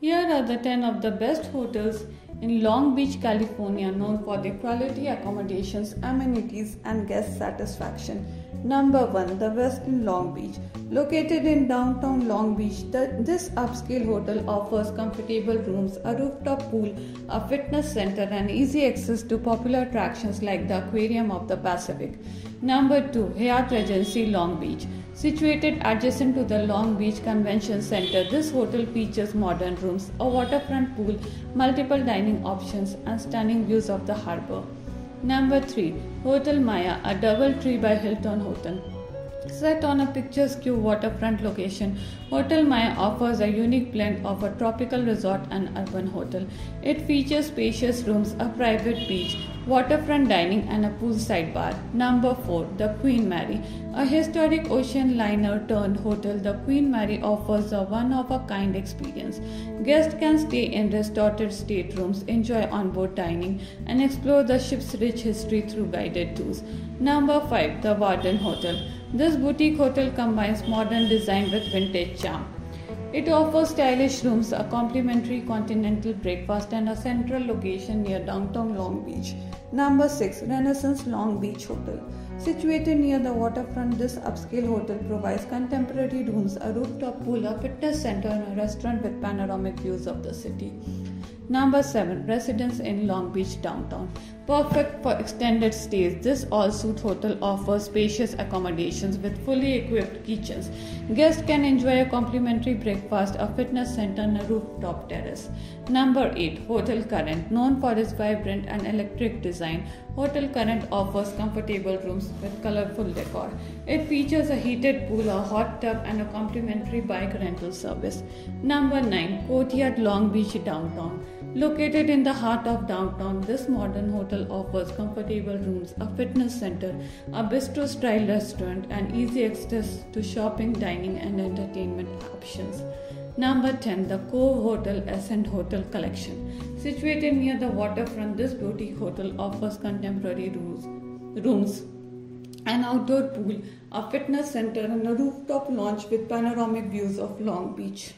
Here are the 10 of the best hotels in Long Beach, California, known for their quality accommodations, amenities, and guest satisfaction. Number 1 The Westin Long Beach. Located in downtown Long Beach, the, this upscale hotel offers comfortable rooms, a rooftop pool, a fitness center, and easy access to popular attractions like the Aquarium of the Pacific. Number 2 Hyatt Regency Long Beach. Situated adjacent to the Long Beach Convention Center, this hotel features modern rooms, a waterfront pool, multiple dining options, and stunning views of the harbor. Number 3. Hotel Maya, a DoubleTree by Hilton Hotel. Set on a picturesque waterfront location, Hotel Maya offers a unique blend of a tropical resort and urban hotel. It features spacious rooms, a private beach, waterfront dining, and a poolside bar. Number 4. The Queen Mary. A historic ocean liner turned hotel, the Queen Mary offers a one of a kind experience. Guests can stay in restored staterooms, enjoy onboard dining, and explore the ship's rich history through guided tours. Number 5. The Varden Hotel. This boutique hotel combines modern design with vintage charm. It offers stylish rooms, a complimentary continental breakfast, and a central location near downtown Long Beach. Number 6 Renaissance Long Beach Hotel. Situated near the waterfront, this upscale hotel provides contemporary rooms, a rooftop pool, a fitness center, and a restaurant with panoramic views of the city. Number 7 Residence Inn Long Beach Downtown. Perfect for extended stays, this all suite hotel offers spacious accommodations with fully equipped kitchens. Guests can enjoy a complimentary breakfast, a fitness center, and a rooftop terrace. Number 8 Hotel Current. Known for its vibrant and electric design, design Hotel Current offers comfortable rooms with colorful decor. It features a heated pool, a hot tub, and a complimentary bike rental service. Number 9 Courtyard Long Beach Downtown. Located in the heart of downtown, this modern hotel offers comfortable rooms, a fitness center, a bistro style restaurant, and easy access to shopping, dining, and entertainment options. Number 10 The Cove Hotel Ascend Hotel Collection. Situated near the waterfront, this boutique hotel offers contemporary rooms, rooms an outdoor pool, a fitness center, and a rooftop lounge with panoramic views of Long Beach.